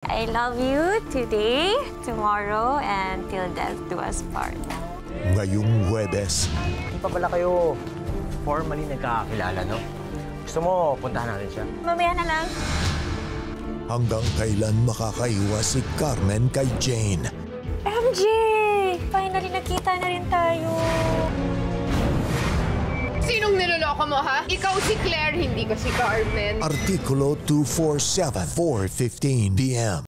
I love you today, tomorrow, and till death do us part. Ngayong Huwebes, Hindi pa pala kayo formally nagkakakilala, no? Gusto mo, puntahan natin siya. Mamaya na lang. hanggang kailan makakaiwas si Carmen kay Jane. MJ! Finally, nakita na rin tayo. Sinong niloloko mo, ha? Ikaw si Claire, hindi ko si Carmen. Artikulo 247, 4.15 p.m.